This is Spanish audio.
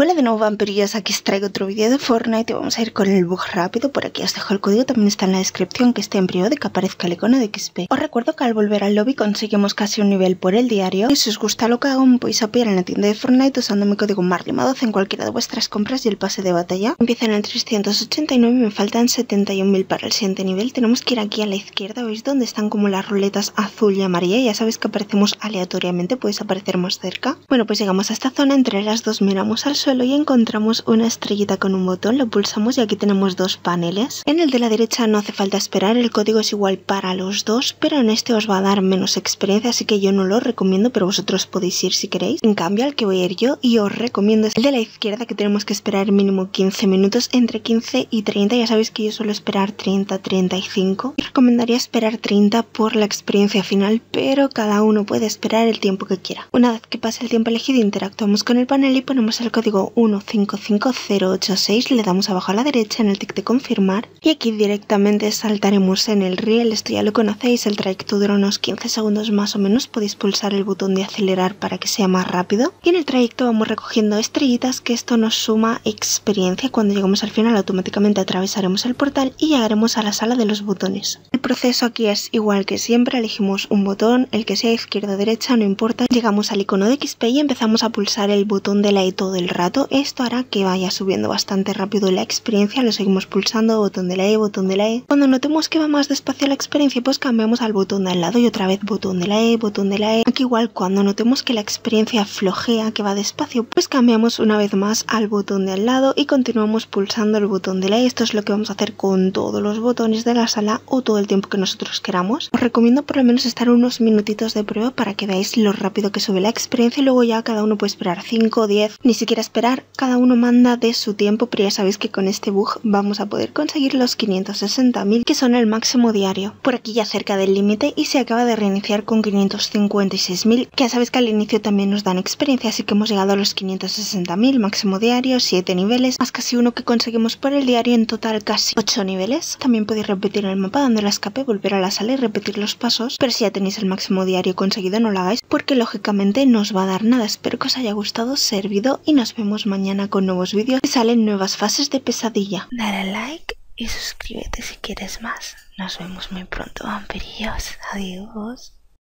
Hola de nuevo vampirillos, aquí os traigo otro vídeo de Fortnite y vamos a ir con el bug rápido, por aquí os dejo el código, también está en la descripción que esté en y que aparezca el icono de XP. Os recuerdo que al volver al lobby conseguimos casi un nivel por el diario y si os gusta lo que hago podéis apoyar en la tienda de Fortnite usando mi código MARLIMA12 en cualquiera de vuestras compras y el pase de batalla. Empiezan en 389 y me faltan 71.000 para el siguiente nivel, tenemos que ir aquí a la izquierda, ¿veis dónde están como las ruletas azul y amarilla? Ya sabéis que aparecemos aleatoriamente, podéis aparecer más cerca. Bueno pues llegamos a esta zona, entre las dos miramos al suelo y encontramos una estrellita con un botón, lo pulsamos y aquí tenemos dos paneles. En el de la derecha no hace falta esperar, el código es igual para los dos, pero en este os va a dar menos experiencia, así que yo no lo recomiendo, pero vosotros podéis ir si queréis. En cambio, al que voy a ir yo y os recomiendo es el de la izquierda, que tenemos que esperar mínimo 15 minutos, entre 15 y 30, ya sabéis que yo suelo esperar 30, 35. Y recomendaría esperar 30 por la experiencia final, pero cada uno puede esperar el tiempo que quiera. Una vez que pase el tiempo elegido, interactuamos con el panel y ponemos el código 155086, le damos abajo a la derecha en el tic de confirmar y aquí directamente saltaremos en el riel, esto ya lo conocéis, el trayecto dura unos 15 segundos más o menos, podéis pulsar el botón de acelerar para que sea más rápido. Y en el trayecto vamos recogiendo estrellitas que esto nos suma experiencia, cuando lleguemos al final automáticamente atravesaremos el portal y llegaremos a la sala de los botones. Proceso aquí es igual que siempre, elegimos un botón, el que sea izquierda o derecha, no importa, llegamos al icono de XP y empezamos a pulsar el botón de la E todo el rato, esto hará que vaya subiendo bastante rápido la experiencia, lo seguimos pulsando, botón de la E, botón de la E. Cuando notemos que va más despacio la experiencia, pues cambiamos al botón de al lado y otra vez botón de la E, botón de la E. Aquí igual cuando notemos que la experiencia flojea, que va despacio, pues cambiamos una vez más al botón de al lado y continuamos pulsando el botón de la E. Esto es lo que vamos a hacer con todos los botones de la sala o todo el tiempo que nosotros queramos. Os recomiendo por lo menos estar unos minutitos de prueba para que veáis lo rápido que sube la experiencia y luego ya cada uno puede esperar 5 o 10, ni siquiera esperar cada uno manda de su tiempo, pero ya sabéis que con este bug vamos a poder conseguir los 560.000 que son el máximo diario. Por aquí ya cerca del límite y se acaba de reiniciar con 556.000, que ya sabéis que al inicio también nos dan experiencia, así que hemos llegado a los 560.000 máximo diario, 7 niveles, más casi uno que conseguimos por el diario, en total casi 8 niveles. También podéis repetir el mapa dando la volver a la sala y repetir los pasos, pero si ya tenéis el máximo diario conseguido no lo hagáis porque lógicamente no os va a dar nada. Espero que os haya gustado, servido y nos vemos mañana con nuevos vídeos y salen nuevas fases de pesadilla. Dale like y suscríbete si quieres más. Nos vemos muy pronto, vampirillos. Adiós.